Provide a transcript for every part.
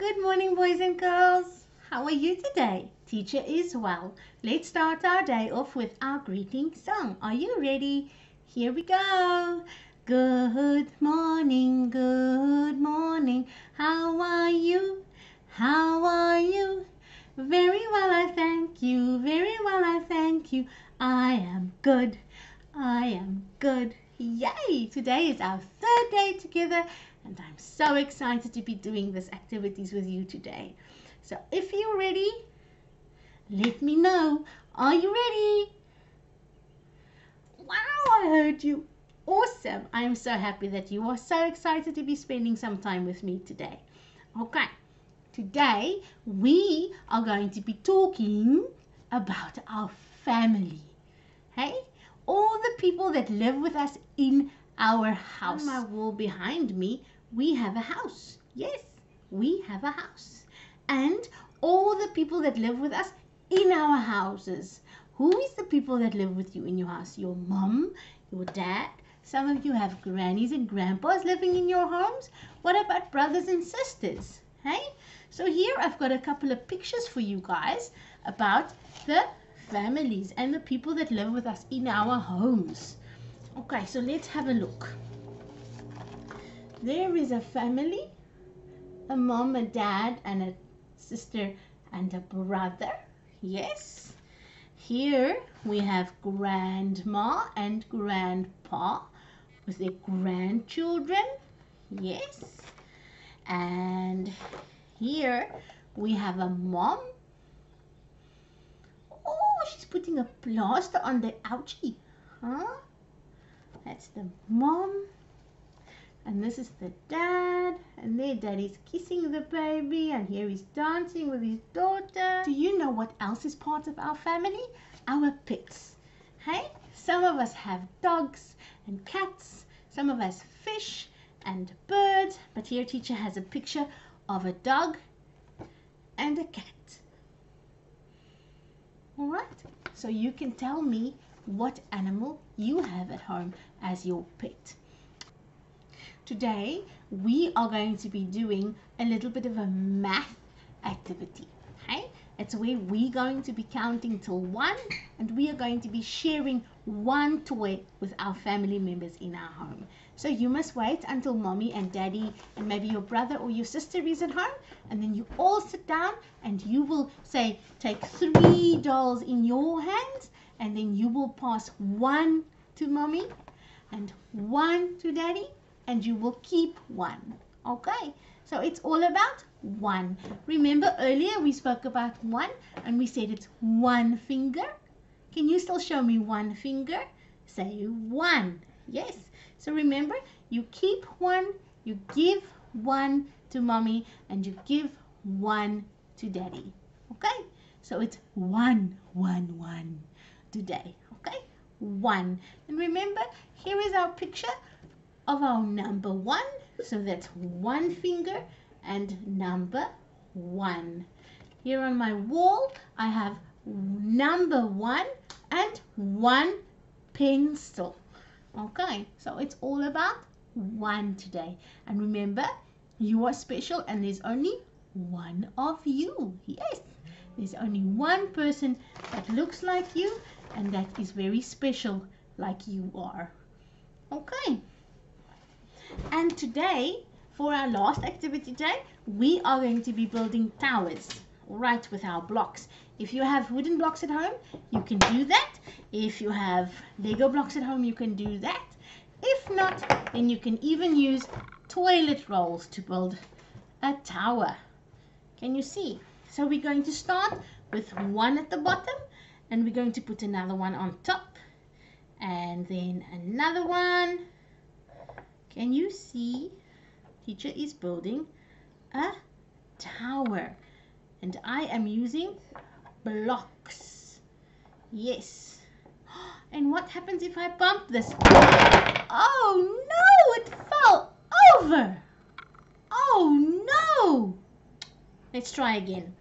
Good morning, boys and girls. How are you today? Teacher is well. Let's start our day off with our greeting song. Are you ready? Here we go. Good morning, good morning. How are you? How are you? Very well, I thank you. Very well, I thank you. I am good. I am good. Yay! Today is our third day together and I'm so excited to be doing this activities with you today. So if you're ready, let me know. Are you ready? Wow, I heard you. Awesome. I am so happy that you are so excited to be spending some time with me today. Okay, today we are going to be talking about our family. Hey, all the people that live with us in our house. On my wall behind me, we have a house. Yes, we have a house. And all the people that live with us in our houses. Who is the people that live with you in your house? Your mom, your dad. Some of you have grannies and grandpas living in your homes. What about brothers and sisters? Hey? So here I've got a couple of pictures for you guys about the families and the people that live with us in our homes. Okay, so let's have a look. There is a family, a mom, a dad, and a sister and a brother. Yes. Here we have grandma and grandpa with their grandchildren. Yes. And here we have a mom. Oh, she's putting a plaster on the ouchie. Huh? That's the mom. And this is the dad. And there daddy's kissing the baby. And here he's dancing with his daughter. Do you know what else is part of our family? Our pets. Hey? Some of us have dogs and cats. Some of us fish and birds. But here teacher has a picture of a dog and a cat. Alright? So you can tell me what animal you have at home as your pet. Today we are going to be doing a little bit of a math activity. Okay? It's where we're going to be counting till one and we are going to be sharing one toy with our family members in our home. So you must wait until mommy and daddy and maybe your brother or your sister is at home and then you all sit down and you will say take three dolls in your hands and then you will pass one to mommy and one to daddy and you will keep one okay? So it's all about one. Remember earlier we spoke about one and we said it's one finger. Can you still show me one finger? Say one yes. So remember you keep one you give one to mommy and you give one to daddy okay? So it's one one one today. Okay, one. And remember, here is our picture of our number one. So that's one finger and number one. Here on my wall, I have number one and one pencil. Okay, so it's all about one today. And remember, you are special and there's only one of you. Yes, there's only one person that looks like you and that is very special like you are. Okay. And today, for our last activity day, we are going to be building towers, right, with our blocks. If you have wooden blocks at home, you can do that. If you have Lego blocks at home, you can do that. If not, then you can even use toilet rolls to build a tower. Can you see? So we're going to start with one at the bottom and we're going to put another one on top. And then another one. Can you see? Teacher is building a tower. And I am using blocks. Yes. And what happens if I bump this? Oh no! It fell over! Oh no! Let's try again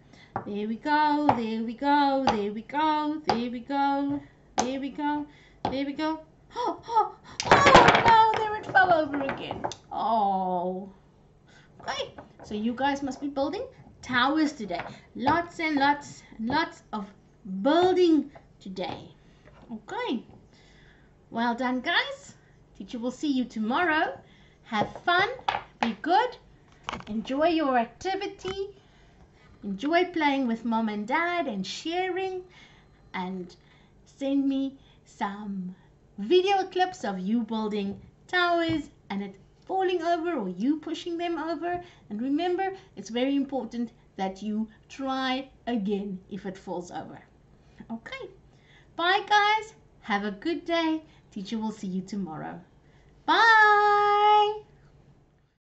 there we go, there we go, there we go, there we go, there we go, there we go. Oh, oh, oh no, there it fell over again. Oh. Okay, So you guys must be building towers today. Lots and lots and lots of building today. Okay. Well done, guys. Teacher will see you tomorrow. Have fun. Be good. Enjoy your activity. Enjoy playing with mom and dad and sharing. And send me some video clips of you building towers and it falling over or you pushing them over. And remember, it's very important that you try again if it falls over. Okay. Bye, guys. Have a good day. Teacher will see you tomorrow. Bye.